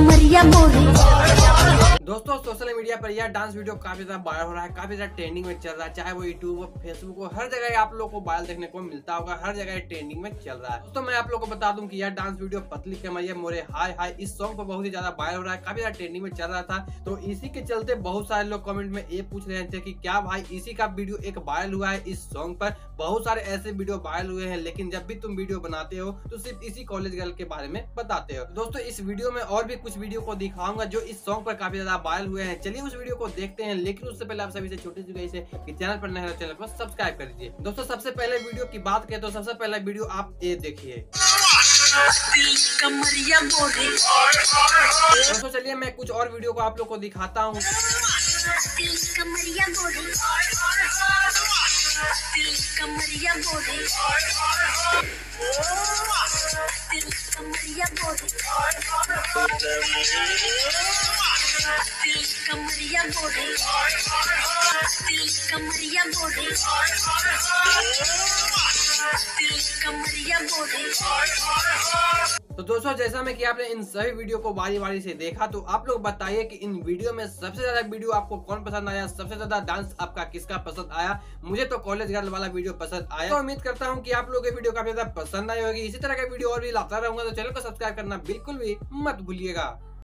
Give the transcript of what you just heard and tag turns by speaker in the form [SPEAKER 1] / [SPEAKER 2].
[SPEAKER 1] कमरिया मोरे
[SPEAKER 2] दोस्तों social media पर यह डांस वीडियो काफ़ी ज़्यादा वायरल हो रहा है, काफ़ी ज़्यादा ट्रेंडिंग में चल रहा है, चाहे वो यूट्यूब फेसबुक हो, हर जगह आप लोग को वायरल देखने को मिलता होगा, हर जगह ट्रेंडिंग में चल रहा है। दोस्तों, मैं आप लोग को बता दूँ कि यह डांस वीडियो पतली कमरिया मोरे, हाय हाय, इस सॉन्ग पर बहुत ही ज़्यादा वायरल हो रहा है, काफ़ी ज़्यादा ट्रेंडिंग में चल रहा था। तो इसी के चलते बहुत सारे लोग कमेंट में ये पूछ रहे थे की क्या भाई इसी का वीडियो एक वायरल हुआ है इस सॉन्ग पर? बहुत सारे ऐसे वीडियो वायरल हुए हैं, लेकिन जब भी तुम वीडियो बनाते हो तो सिर्फ़ इसी कॉलेज गर्ल के बारे में बताते हो। दोस्तों, इस वीडियो में और भी कुछ वीडियो को दिखाऊँगा जो इस सॉन्ग पर काफ़ी ज़्यादा वायरल हुए हैं। चलिए उस वीडियो को देखते हैं, लेकिन उससे पहले आप सभी से छोटी सी से कि चैनल पर नए हो चैनल को सब्सक्राइब कर दीजिए। दोस्तों, सबसे पहले वीडियो की बात करें तो सबसे पहला वीडियो आप ये देखिए। दोस्तों, चलिए मैं कुछ और वीडियो को आप लोग को दिखाता हूँ।
[SPEAKER 1] कमरिया मोरे कमरिया मोरे कमरिया कमरिया मोरे कमरिया कमरिया मोरे
[SPEAKER 2] तो दोस्तों, जैसा में कि आपने इन सभी वीडियो को बारी बारी से देखा तो आप लोग बताइए कि इन वीडियो में सबसे ज़्यादा वीडियो आपको कौन पसंद आया, सबसे ज़्यादा डांस आपका किसका पसंद आया? मुझे तो कॉलेज गर्ल वाला वीडियो पसंद आया। तो उम्मीद करता हूँ कि आप लोग वीडियो काफ़ी ज़्यादा पसंद आई होगी। इसी तरह का वीडियो और भी लाता रहूँगा तो चैनल को सब्सक्राइब करना बिल्कुल भी मत भूलिएगा।